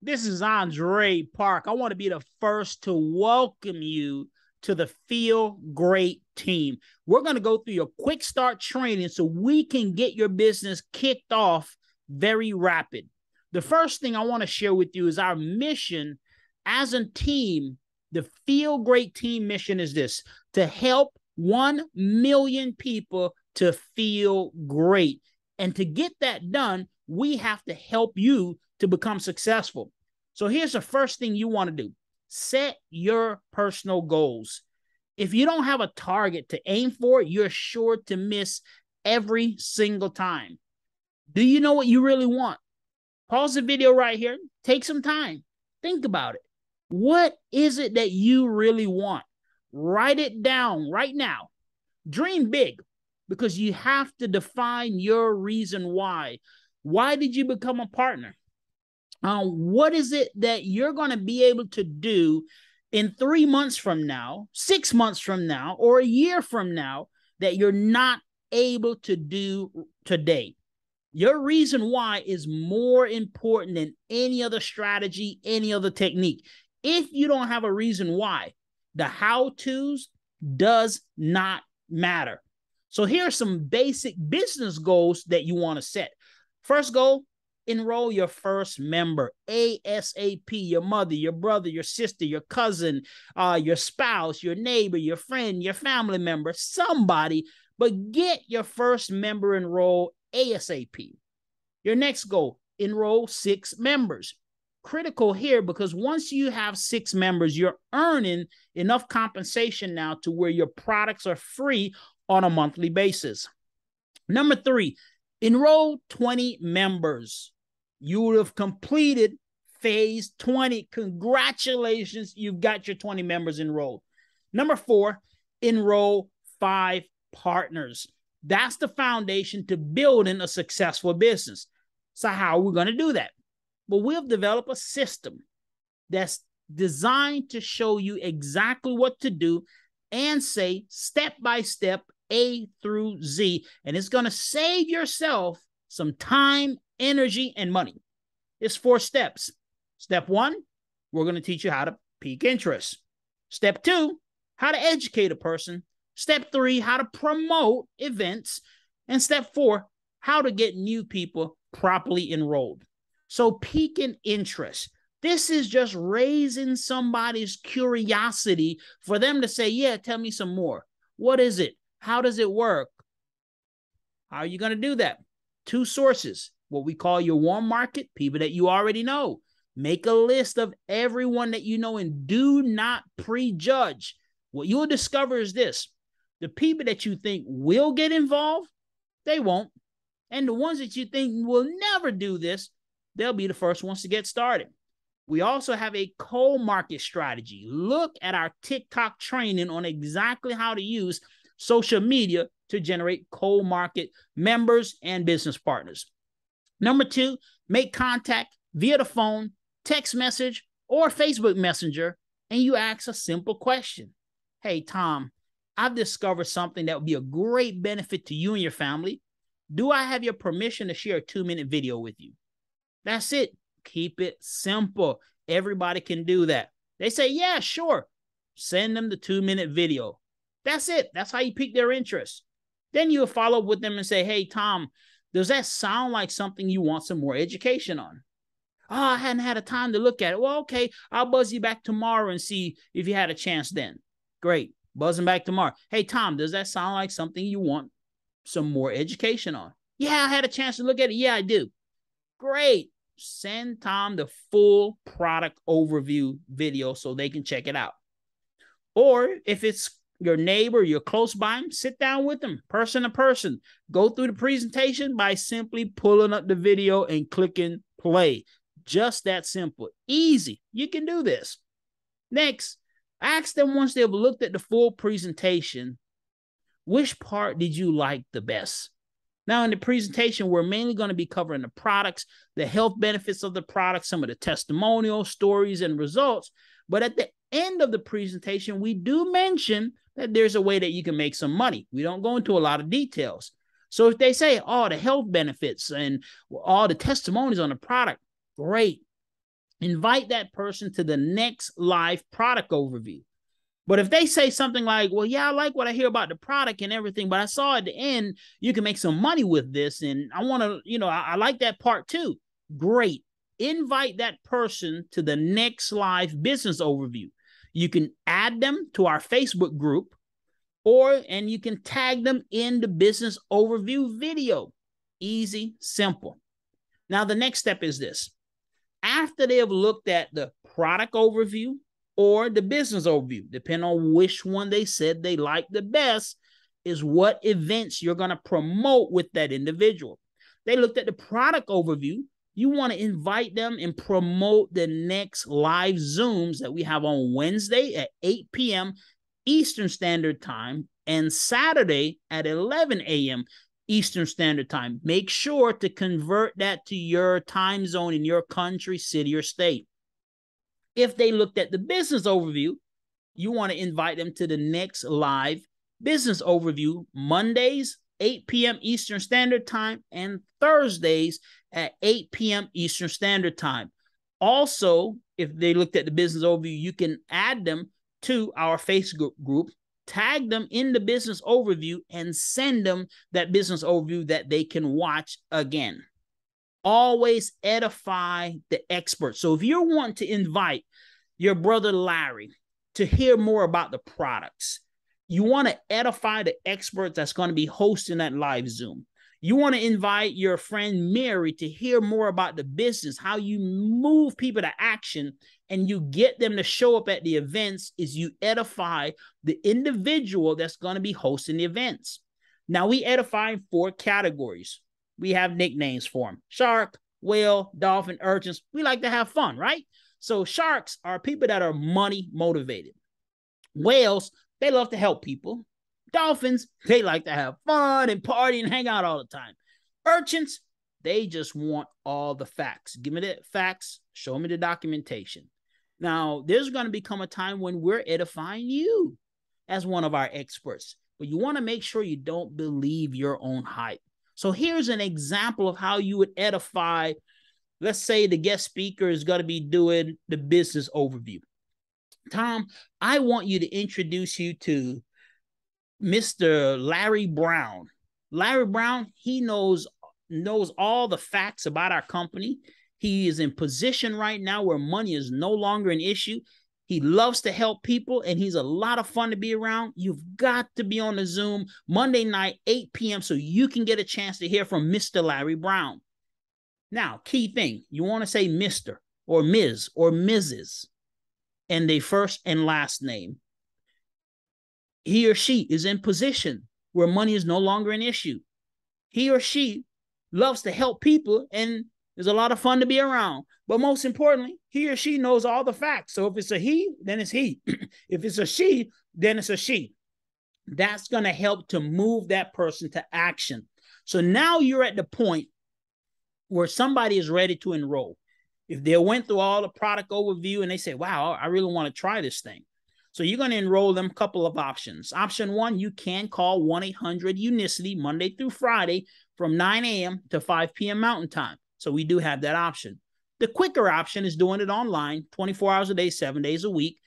This is Andre Park. I want to be the first to welcome you to the Feel Great team. We're going to go through your quick start training so we can get your business kicked off very rapid. The first thing I want to share with you is our mission as a team. The Feel Great team mission is this to help 1 million people to feel great. And to get that done, we have to help you to become successful. So here's the first thing you want to do set your personal goals. If you don't have a target to aim for, you're sure to miss every single time. Do you know what you really want? Pause the video right here. Take some time. Think about it. What is it that you really want? Write it down right now. Dream big because you have to define your reason why. Why did you become a partner? Uh, what is it that you're going to be able to do in three months from now, six months from now, or a year from now that you're not able to do today? Your reason why is more important than any other strategy, any other technique. If you don't have a reason why, the how to's does not matter. So here are some basic business goals that you want to set. First goal, enroll your first member asap your mother your brother your sister your cousin uh, your spouse your neighbor your friend your family member somebody but get your first member enrolled asap your next goal enroll six members. Critical here because once you have six members you're earning enough compensation now to where your products are free on a monthly basis. Number three enroll 20 members you would have completed phase 20. Congratulations, you've got your 20 members enrolled. Number four, enroll five partners. That's the foundation to building a successful business. So, how are we going to do that? Well, we've developed a system that's designed to show you exactly what to do and say step by step A through Z. And it's going to save yourself some time energy, and money. It's four steps. Step one, we're going to teach you how to pique interest. Step two, how to educate a person. Step three, how to promote events. And step four, how to get new people properly enrolled. So, piquing interest. This is just raising somebody's curiosity for them to say, Yeah, tell me some more. What is it? How does it work? How are you going to do that? Two sources what we call your warm market, people that you already know. Make a list of everyone that you know and do not prejudge. What you'll discover is this the people that you think will get involved, they won't. And the ones that you think will never do this, they'll be the first ones to get started. We also have a cold market strategy. Look at our TikTok training on exactly how to use social media to generate cold market members and business partners. Number two, make contact via the phone, text message, or Facebook Messenger, and you ask a simple question Hey, Tom, I've discovered something that would be a great benefit to you and your family. Do I have your permission to share a two minute video with you? That's it. Keep it simple. Everybody can do that. They say, Yeah, sure. Send them the two minute video. That's it. That's how you pique their interest. Then you follow up with them and say, Hey, Tom, does that sound like something you want some more education on? Oh, I hadn't had a time to look at it. Well, okay, I'll buzz you back tomorrow and see if you had a chance then. Great. Buzzing back tomorrow. Hey, Tom, does that sound like something you want some more education on? Yeah, I had a chance to look at it. Yeah, I do. Great. Send Tom the full product overview video so they can check it out. Or if it's your neighbor, you're close by him, sit down with them, person to person. Go through the presentation by simply pulling up the video and clicking play. Just that simple. Easy. You can do this. Next, ask them once they've looked at the full presentation, which part did you like the best? Now, in the presentation, we're mainly going to be covering the products, the health benefits of the product, some of the testimonial stories and results. But at the end of the presentation, we do mention that there's a way that you can make some money. We don't go into a lot of details. So if they say, oh, the health benefits and all the testimonies on the product, great. invite that person to the next live product overview. But if they say something like, well, yeah, I like what I hear about the product and everything, but I saw at the end you can make some money with this. And I want to, you know, I, I like that part too. Great. Invite that person to the next live business overview. You can add them to our Facebook group or and you can tag them in the business overview video. Easy, simple. Now, the next step is this after they have looked at the product overview or the business overview, depending on which one they said they like the best, is what events you're going to promote with that individual. They looked at the product overview. You want to invite them and promote the next live Zooms that we have on Wednesday at 8 p.m. Eastern Standard Time and Saturday at 11 a.m. Eastern Standard Time. Make sure to convert that to your time zone in your country, city, or state. If they looked at the business overview, you want to invite them to the next live business overview Mondays, 8 p.m. Eastern Standard Time, and Thursdays at 8 p.m. Eastern Standard Time. Also, if they looked at the business overview, you can add them to our Facebook group tag them in the business overview and send them that business overview that they can watch again. Always edify the expert. So if you're wanting to invite your brother Larry to hear more about the products, you want to edify the expert that's going to be hosting that live Zoom. You want to invite your friend Mary to hear more about the business, how you move people to action and you get them to show up at the events is you edify the individual that's going to be hosting the events. Now we edify in four categories. We have nicknames for them. Shark, whale, dolphin, urchins. We like to have fun, right? So sharks are people that are money motivated. Whales, they love to help people. Dolphins, they like to have fun and party and hang out all the time. Urchins, they just want all the facts. Give me the facts, show me the documentation. Now, there's going to become a time when we're edifying you as one of our experts, but you want to make sure you don't believe your own hype. So, here's an example of how you would edify. Let's say the guest speaker is going to be doing the business overview. Tom, I want you to introduce you to Mr. Larry Brown. Larry Brown, he knows knows all the facts about our company. He is in position right now where money is no longer an issue. He loves to help people and he's a lot of fun to be around. You've got to be on the Zoom Monday night, 8 p.m., so you can get a chance to hear from Mr. Larry Brown. Now, key thing you want to say Mr. or Ms. or Mrs. and the first and last name. He or she is in position where money is no longer an issue. He or she loves to help people and is a lot of fun to be around. But most importantly, he or she knows all the facts. So if it's a he, then it's he. if it's a she, then it's a she. That's going to help to move that person to action. So now you're at the point where somebody is ready to enroll. If they went through all the product overview and they say, wow, I really want to try this thing. So you're going to enroll them a couple of options. Option one, you can call 1 800 Unicity Monday through Friday from 9 a.m. to 5 p.m. Mountain Time. So we do have that option. The quicker option is doing it online 24 hours a day, seven days a week.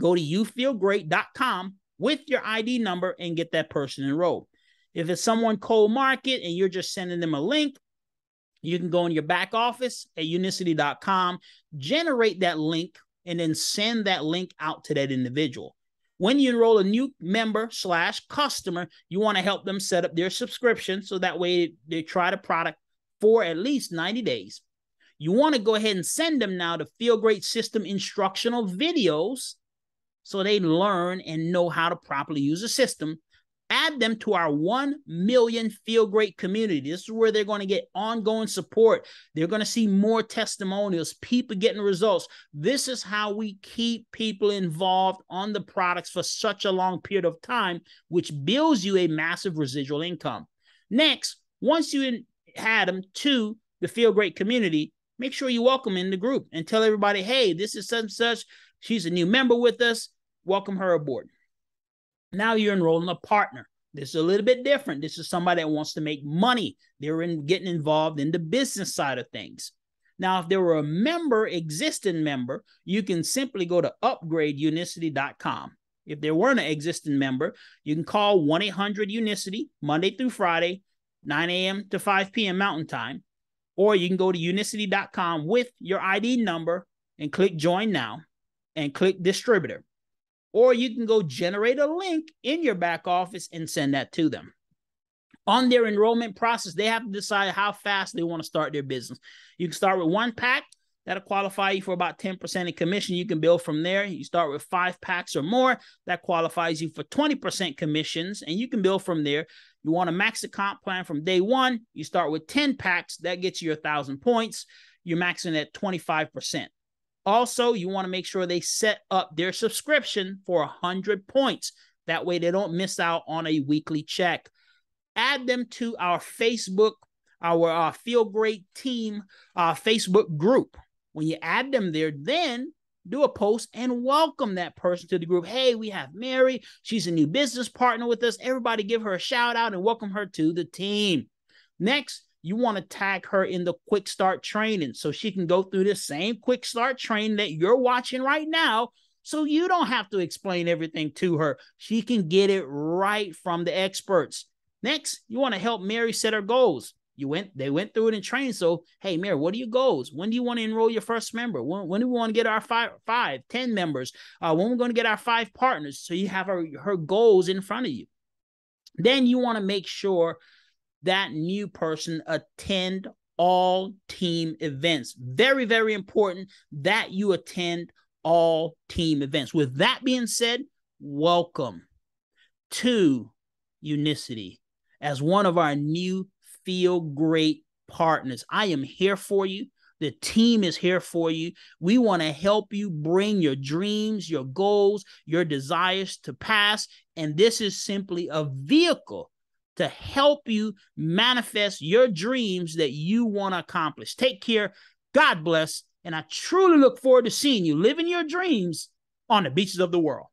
Go to youfeelgreat.com with your ID number and get that person enrolled. If it's someone cold market and you're just sending them a link, you can go in your back office at unicity.com, generate that link, and then send that link out to that individual. When you enroll a new member slash customer, you want to help them set up their subscription so that way they try the product for at least 90 days. You want to go ahead and send them now the Feel Great System instructional videos so they learn and know how to properly use the system. Add them to our 1 million Feel Great community. This is where they're going to get ongoing support. They're going to see more testimonials, people getting results. This is how we keep people involved on the products for such a long period of time, which builds you a massive residual income. Next, once you had them to the Feel Great community, make sure you welcome in the group and tell everybody, hey, this is such and such. She's a new member with us. Welcome her aboard. Now you're enrolling a partner. This is a little bit different. This is somebody that wants to make money. They're in getting involved in the business side of things. Now, if they were a member, existing member, you can simply go to upgradeunicity.com. If they weren't an existing member, you can call 1 800 Unicity Monday through Friday, 9 a.m. to 5 p.m. Mountain Time. Or you can go to unicity.com with your ID number and click join now and click distributor. Or you can go generate a link in your back office and send that to them. On their enrollment process, they have to decide how fast they want to start their business. You can start with one pack, that'll qualify you for about 10% in commission. You can build from there. You start with five packs or more, that qualifies you for 20% commissions, and you can build from there. You want to max the comp plan from day one, you start with 10 packs, that gets you a thousand points. You're maxing at 25%. Also, you want to make sure they set up their subscription for 100 points. That way, they don't miss out on a weekly check. Add them to our Facebook, our uh, Feel Great Team uh, Facebook group. When you add them there, then do a post and welcome that person to the group. Hey, we have Mary. She's a new business partner with us. Everybody give her a shout out and welcome her to the team. Next, you want to tag her in the quick start training so she can go through the same quick start training that you're watching right now. So you don't have to explain everything to her. She can get it right from the experts. Next, you want to help Mary set her goals. You went, they went through it and trained. So, hey, Mary, what are your goals? When do you want to enroll your first member? When, when do we want to get our five, five, ten members? Uh, when we're going to get our five partners? So you have her, her goals in front of you. Then you want to make sure that new person attend all team events. Very, very important that you attend all team events. With that being said, welcome to Unicity as one of our new Feel Great partners. I am here for you. The team is here for you. We want to help you bring your dreams, your goals, your desires to pass. And this is simply a vehicle to help you manifest your dreams that you want to accomplish. Take care. God bless. And I truly look forward to seeing you living your dreams on the beaches of the world.